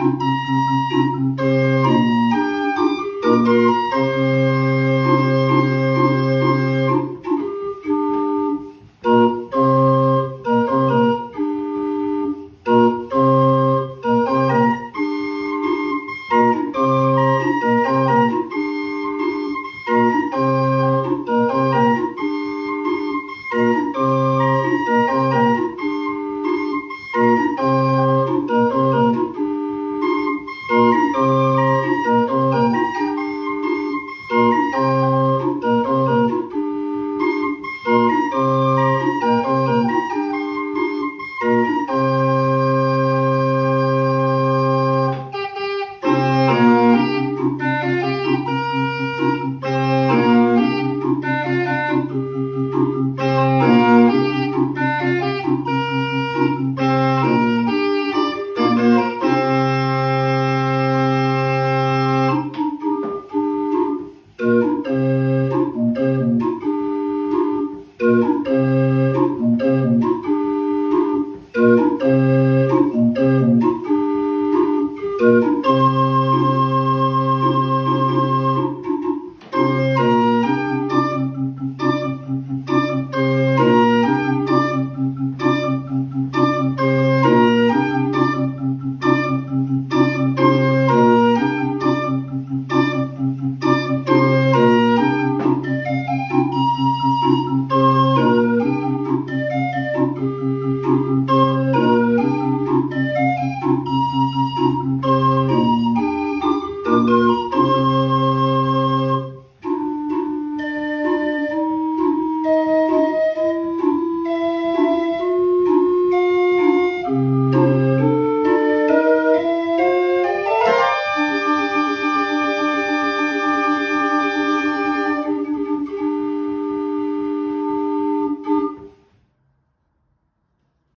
Música